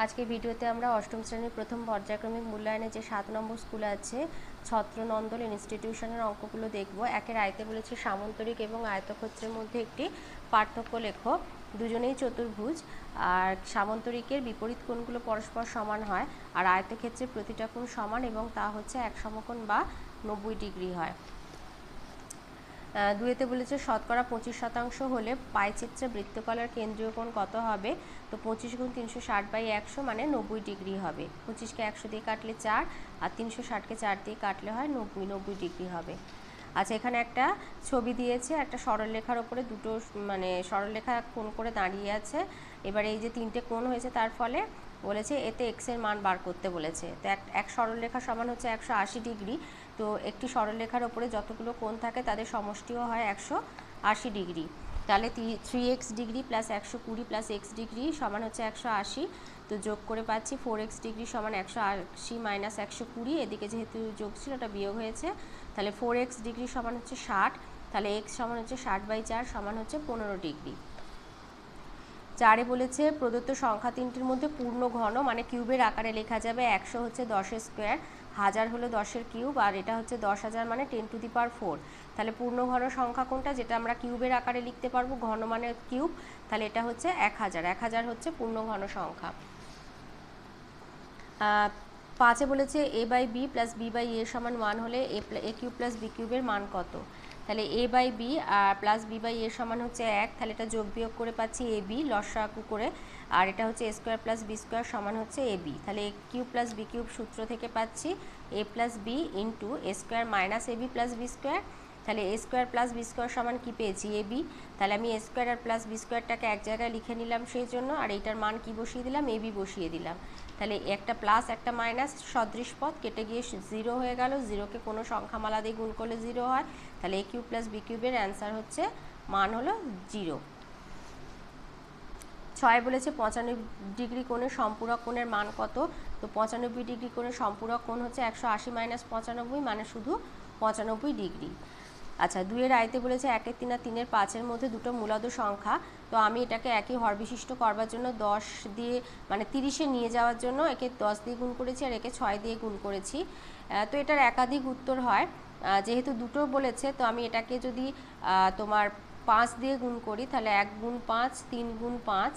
আজকে ভিডিওতে আমরা অষ্টম শ্রেণির প্রথম পর্যায়ক্রমিক মূল্যায়নে যে সাত নম্বর স্কুল আছে, ছত্রনন্দন ইনস্টিটিউশনের অঙ্কগুলো দেখব। একের আয়তে বলেছে সামন্তরিক এবং আয়তক্ষেত্রের মধ্যে একটি পার্থক্য লেখো। দুজনেই চতুর্ভুজ। আর সামন্তরিকের বিপরীত কোণগুলো পরস্পর সমান হয়। আর আয়তক্ষেত্রের প্রতিটা কোণ সমান এবং তা হচ্ছে এক সমকোণ বা নব্বই ডিগ্রি হয়। দুয়েতে বলেছে শতকরা পঁচিশ শতাংশ হলে পাইচিত্রে বৃত্তকলার কেন্দ্রীয় কোণ কত হবে? তো পঁচিশ গুণ তিনশো ষাট বাই একশো মানে নব্বই ডিগ্রি হবে। পঁচিশকে একশো দিয়ে কাটলে চার, আর তিনশো ষাটকে চার দিয়ে কাটলে হয় নব্বই নব্বই ডিগ্রি হবে। আচ্ছা এখানে একটা ছবি দিয়েছে, একটা সরলরেখার ওপরে দুটো মানে সরলরেখা কোণ করে দাঁড়িয়ে আছে। এবার এই যে তিনটে কোণ হয়েছে, তার ফলে বলেছে, এতে এক্সের মান বার করতে বলেছে। তো এক এক সরলরেখা সমান হচ্ছে একশো আশি ডিগ্রি। তো একটি সরলরেখার ওপরে যতগুলো কোণ থাকে, তাদের সমষ্টিও হয় একশো আশি ডিগ্রি। তাহলে থ্রি এক্স ডিগ্রি প্লাস একশো কুড়ি প্লাস এক্স ডিগ্রি সমান হচ্ছে একশো আশি। তো যোগ করে পাচ্ছি ফোর এক্স ডিগ্রি সমান একশো আশি মাইনাস একশো কুড়ি। এদিকে যেহেতু যোগ ছিল, ওটা বিয়োগ হয়েছে। তাহলে ফোর এক্স ডিগ্রি সমান হচ্ছে ষাট। তাহলে এক্স সমান হচ্ছে ষাট বাই চার সমান হচ্ছে পনেরো ডিগ্রি। চারে বলেছে, প্রদত্ত সংখ্যা তিনটির মধ্যে পূর্ণ ঘন মানে কিউবের আকারে লেখা যাবে একশো হচ্ছে দশের স্কোয়ার হাজার হলো দশের কিউব, আর এটা হচ্ছে দশ হাজার মানে ten to the power four তাহলে পূর্ণ ঘন সংখ্যা কোনটা? যেটা আমরা কিউবের আকারে লিখতে পারব, ঘন মানে কিউব, তাহলে এটা হচ্ছে এক হাজার। এক হাজার হচ্ছে পূর্ণ ঘন সংখ্যা। পাঁচে বলেছে A by B plus B by A সমান ওয়ান হলে A A cube plus B কিউবের মান কত? তাহলে এ বাই বি আর প্লাস বি বাই এ সমান হচ্ছে এক, তাহলে এটা যোগ বিয়োগ করে পাচ্ছি এ বি লসাকু করে। আর এটা হচ্ছে A square plus B square সমান হচ্ছে এ বি তাহলে A cube plus B cube সূত্র থেকে পাচ্ছি A plus B into A square minus A B plus B square তাহলে A square plus B square সমান কী পেয়েছি? এ বি তাহলে আমি এ স্কোয়ার আর প্লাস বি স্কোয়ারটাকে এক জায়গায় লিখে নিলাম সেই জন্য, আর এইটার মান কি বসিয়ে দিলাম? এ বি বসিয়ে দিলাম। তাহলে একটা প্লাস একটা মাইনাস সদৃশ পথ কেটে গিয়ে জিরো হয়ে গেল। জিরোকে কোনো সংখ্যামালা দিয়ে গুণ করলে জিরো হয়। তাহলে এ কিউব প্লাস বি কিউবের অ্যান্সার হচ্ছে, মান হলো জিরো ছয় বলেছে পঁচানব্বই ডিগ্রি কোণের সম্পূরক কোণের মান কত? তো পঁচানব্বই ডিগ্রি কোণের সম্পূরক কোণ হচ্ছে একশো আশি মাইনাস পঁচানব্বই মানে শুধু পঁচানব্বই ডিগ্রি। আচ্ছা দুইয়ের আয়তে বলেছে একের তিন আর তিনের পাঁচের মধ্যে দুটো মূলদ সংখ্যা। তো আমি এটাকে একই হর বিশিষ্ট করবার জন্য দশ দিয়ে মানে তিরিশে নিয়ে যাওয়ার জন্য একে দশ দিয়ে গুণ করেছি আর একে ছয় দিয়ে গুণ করেছি। তো এটার একাধিক উত্তর হয়। যেহেতু দুটো বলেছে, তো আমি এটাকে যদি তোমার পাঁচ দিয়ে গুণ করি, তাহলে এক গুণ পাঁচ, তিন গুণ পাঁচ,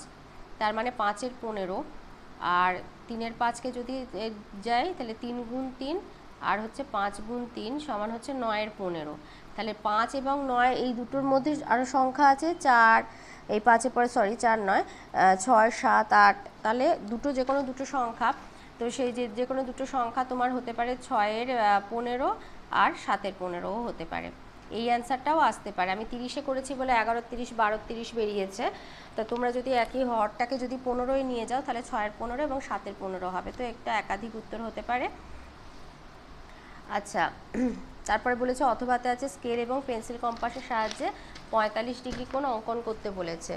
তার মানে পাঁচের পনেরো। আর তিনের পাঁচকে যদি যাই তাহলে তিন গুণ তিন আর হচ্ছে পাঁচ গুণ তিন সমান হচ্ছে নয়ের পনেরো। তাহলে পাঁচ এবং নয় এই দুটোর মধ্যে আরও সংখ্যা আছে, চার, এই পাঁচের পরে সরি চার, নয় ছয়, সাত, আট, তাহলে দুটো যে কোনো দুটো সংখ্যা। তো সেই যে যে কোনো দুটো সংখ্যা তোমার হতে পারে ছয়ের পনেরো আর সাতের পনেরোও হতে পারে। এই অ্যান্সারটাও আসতে পারে। আমি তিরিশে করেছি বলে এগারো তিরিশ, বারো তিরিশ বেরিয়েছে। তো তোমরা যদি একই হরটাকে যদি পনেরোই নিয়ে যাও, তাহলে ছয়ের পনেরো এবং সাতের পনেরো হবে। তো একটা একাধিক উত্তর হতে পারে। আচ্ছা তারপরে বলেছে অথবাতে আছে স্কেল এবং পেন্সিল কম্পাসের সাহায্যে পঁয়তাল্লিশ ডিগ্রি কোণ অঙ্কন করতে বলেছে।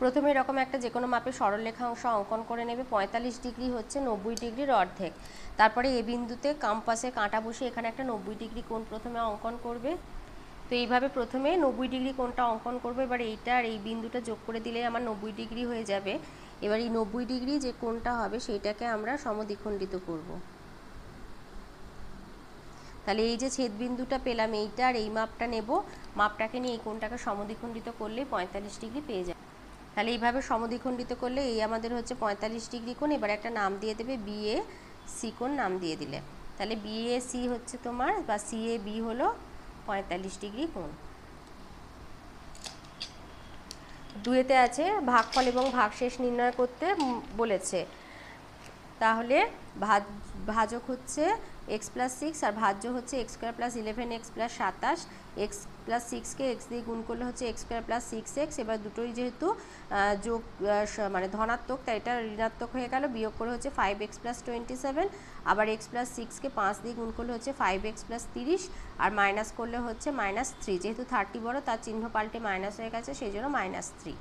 প্রথমে এরকম একটা যে কোনো মাপের সরলরেখা অংশ অঙ্কন করে নেবে, পঁয়তাল্লিশ ডিগ্রি হচ্ছে নব্বই ডিগ্রির অর্ধেক। তারপরে এ বিন্দুতে কাম্পাসে কাঁটা বসে এখানে একটা নব্বই ডিগ্রি কোণ প্রথমে অঙ্কন করবে। তো এইভাবে প্রথমে নব্বই ডিগ্রি কোণটা অঙ্কন করবে, এবার এইটা আর এই বিন্দুটা যোগ করে দিলে আমার নব্বই ডিগ্রি হয়ে যাবে। এবার এই নব্বই ডিগ্রি যে কোণটা হবে সেইটাকে আমরা সমদ্বিখণ্ডিত করব। তাহলে এই যে ছেদবিন্দুটা পেলাম এইটা আর এই মাপটা নেব, মাপটাকে নিয়ে এই কোণটাকে সমদ্বিখণ্ডিত করলে পঁয়তাল্লিশ ডিগ্রি পেয়ে যাবে তাহলে এইভাবে সমদ্বিখণ্ডিত করলে এই আমাদের হচ্ছে পঁয়তাল্লিশ ডিগ্রি কোণ, এবার একটা নাম দিয়ে দেবে বিএ সি কোণ নাম দিয়ে দিলে। তাহলে বিএ সি হচ্ছে তোমার বা সি এ বি হলো পঁয়তাল্লিশ ডিগ্রি কোণ। দুয়েতে আছে ভাগফল এবং ভাগশেষ নির্ণয় করতে বলেছে। তাহলে ভাজ, ভাজক হচ্ছে এক্স প্লাস সিক্স আর ভাজ্য হচ্ছে X square plus eleven X plus সাতাশ। এক্স প্লাস সিক্সকে এক্স দিয়ে গুণ করলে হচ্ছে X square plus six X এবার দুটোই যেহেতু যোগ মানে ধনাত্মক, তাই এটা ঋণাত্মক হয়ে গেল। বিয়োগ করে হচ্ছে five X plus twenty seven আবার এক্স প্লাস সিক্সকে পাঁচ দিয়ে গুণ করলে হচ্ছে ফাইভ এক্স প্লাস তিরিশ। আর মাইনাস করলে হচ্ছে মাইনাস থ্রি যেহেতু থার্টি বড়, তার চিহ্ন পাল্টে মাইনাস হয়ে গেছে, সেই জন্য মাইনাস থ্রি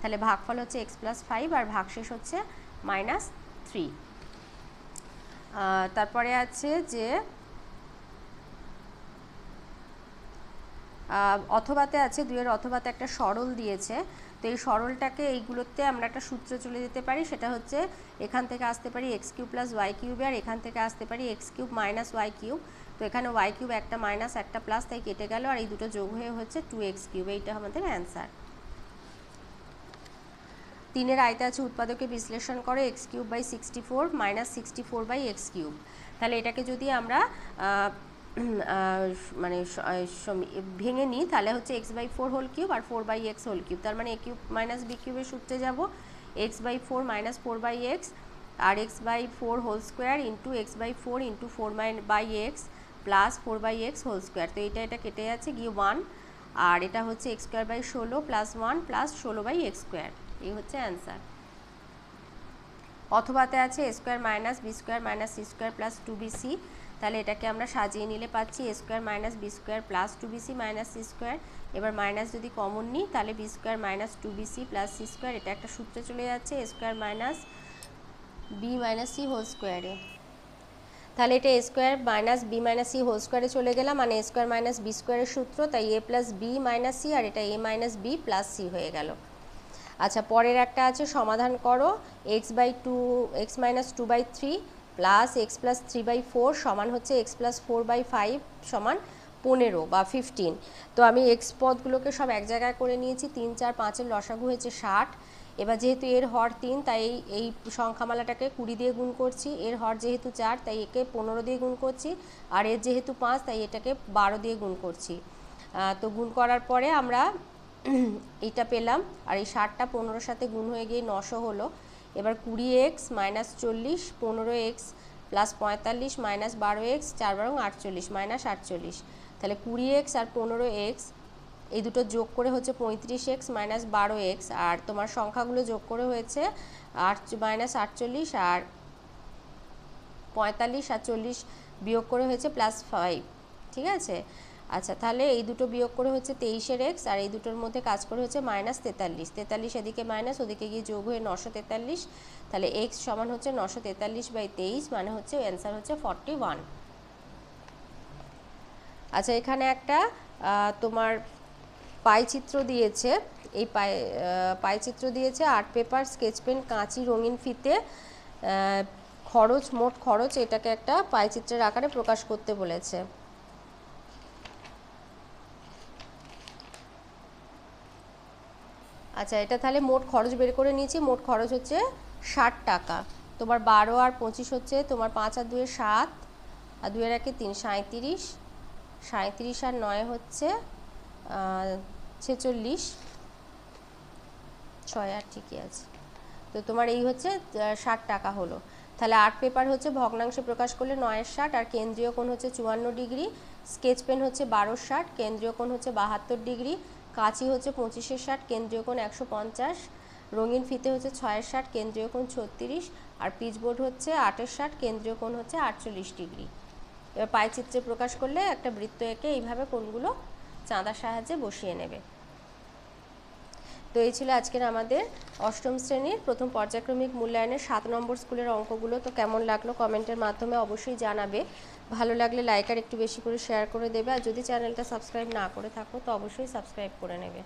তাহলে ভাগফল হচ্ছে এক্স প্লাস ফাইভ আর ভাগশেষ হচ্ছে মাইনাস থ্রি তারপরে আছে যে অথবাতে আছে, দুইয়ের অথবাতে একটা সরল দিয়েছে। তো এই সরলটাকে এইগুলোতে আমরা একটা সূত্রে চলে যেতে পারি। সেটা হচ্ছে এখান থেকে আসতে পারি এক্স কিউব প্লাস ওয়াই কিউবে আর এখান থেকে আসতে পারি X cube minus Y cube. তো এখানে ওয়াই কিউব একটা মাইনাস, একটা প্লাস, তাই কেটে গেল। আর এই দুটো যোগ হয়ে হচ্ছে টু এক্স কিউব। এইটা আমাদের অ্যান্সার। তিনের আয়তে আছে উৎপাদকে বিশ্লেষণ করে X cube by sixty four minus sixty four by X cube. তাহলে এটাকে যদি আমরা মানে ভেঙে নিই, তাহলে হচ্ছে X by four whole cube R four by X whole cube. তার মানে এ কিউব মাইনাস বি কিউবের সূত্রে যাব। X by four minus four by X R X by four whole square into X by four into four mine by X plus four by X whole square তো এটা এটা কেটে যাচ্ছে, গিয়ে one আর এটা হচ্ছে এক্স স্কোয়ার বাই ষোলো প্লাস ওয়ান প্লাস ষোলো বাই এক্স স্কোয়ার এই হচ্ছে অ্যান্সার অথবাতে আছে square minus B square minus C square plus two BC তাহলে এটাকে আমরা সাজিয়ে নিলে পাচ্ছি square minus B square plus two BC minus C square এবার মাইনাস যদি কমন নিই, তাহলে B square minus two BC plus C square এটা একটা সূত্রে চলে যাচ্ছে square minus B minus C whole স্কোয়ারে তাহলে এটা square minus B minus C whole স্কোয়ারে চলে গেলাম মানে স্কোয়ার মাইনাস বি স্কোয়ারের সূত্র, তাই A plus B minus C আর এটা A minus B plus C হয়ে গেল। আচ্ছা পরের একটা আছে, সমাধান করো X by two X minus two by three plus X plus three by four সমান হচ্ছে X plus four by five সমান পনেরো বা ফিফটিন তো আমি এক্স পদগুলোকে সব এক জায়গায় করে নিয়েছি, তিন, চার, পাঁচের লসাগু হয়েছে ষাট। এবার যেহেতু এর হর তিন, তাই এই সংখ্যামালাটাকে কুড়ি দিয়ে গুণ করছি, এর হর যেহেতু চার, তাই একে পনেরো দিয়ে গুণ করছি, আর এর যেহেতু পাঁচ, তাই এটাকে বারো দিয়ে গুণ করছি। তো গুণ করার পরে আমরা এইটা পেলাম। আর এই ষাটটা পনেরোর সাথে গুণ হয়ে গিয়ে নশো হলো। এবার কুড়ি এক্স মাইনাস চল্লিশ, পনেরো এক্স প্লাস পঁয়তাল্লিশ মাইনাস বারো এক্স চার বারো আটচল্লিশ মাইনাস আটচল্লিশ। তাহলে কুড়ি এক্স আর পনেরো এক্স এই দুটো যোগ করে হচ্ছে পঁয়ত্রিশ এক্স মাইনাস বারো এক্স আর তোমার সংখ্যাগুলো যোগ করে হয়েছে আট মাইনাস আটচল্লিশ আর পঁয়তাল্লিশ আর চল্লিশ বিয়োগ করে হয়েছে প্লাস ফাইভ ঠিক আছে? আচ্ছা তাহলে এই দুটো বিয়োগ করে হচ্ছে তেইশের এক্স আর এই দুটোর মধ্যে কাজ করে হচ্ছে মাইনাস তেতাল্লিশ। তেতাল্লিশ এদিকে মাইনাস ওদিকে গিয়ে যোগ হয়ে নশো তেতাল্লিশ। তাহলে এক্স সমান হচ্ছে নশো তেতাল্লিশ বাই তেইশ মানে হচ্ছে অ্যান্সার হচ্ছে ফর্টি ওয়ান আচ্ছা এখানে একটা তোমার পাইচিত্র দিয়েছে। এই পাই পাইচিত্র দিয়েছে আর্ট পেপার স্কেচ পেন কাঁচি, রঙিন ফিতে খরচ, মোট খরচ, এটাকে একটা পাইচিত্রের আকারে প্রকাশ করতে বলেছে। আচ্ছা এটা তাহলে মোট খরচ বের করে নিয়েছি। মোট খরচ হচ্ছে ষাট টাকা। তোমার বারো আর পঁচিশ হচ্ছে তোমার পাঁচ আর দুয়ে সাত, আর দুয়ের একে তিন সাঁত্রিশ সাঁত্রিশ আর নয় হচ্ছে ছেচল্লিশ। ছয় আট ঠিকই আছে। তো তোমার এই হচ্ছে ষাট টাকা হলো। তাহলে আর্ট পেপার হচ্ছে ভগ্নাংশে প্রকাশ করলে নয়ের ষাট, আর কেন্দ্রীয় কোণ হচ্ছে চুয়ান্ন ডিগ্রি। স্কেচ পেন হচ্ছে বারো ষাট, কেন্দ্রীয় কোণ হচ্ছে বাহাত্তর ডিগ্রি। কাঁচি হচ্ছে পঁচিশের ষাট, কেন্দ্রীয় কোণ একশো পঞ্চাশ, রঙিন ফিতে হচ্ছে ছয়ের ষাট, কেন্দ্রীয় কোণ ছত্রিশ আর পিচবোর্ড হচ্ছে আটের ষাট, কেন্দ্রীয় কোণ হচ্ছে আটচল্লিশ ডিগ্রি। এবার পায়চিত্রে প্রকাশ করলে একটা বৃত্ত এঁকে এইভাবে কোণগুলো চাঁদার সাহায্যে বসিয়ে নেবে। তো এই ছিল আজকের আমাদের অষ্টম শ্রেণির প্রথম পর্যায়ক্রমিক মূল্যায়নের সাত নম্বর স্কুলের অঙ্কগুলো। তো কেমন লাগল কমেন্টের মাধ্যমে অবশ্যই জানাবে। ভালো লাগলে লাইক আর একটু বেশি করে শেয়ার করে দেবে। আর যদি চ্যানেলটা সাবস্ক্রাইব না করে থাকো, তো অবশ্যই সাবস্ক্রাইব করে নেবে।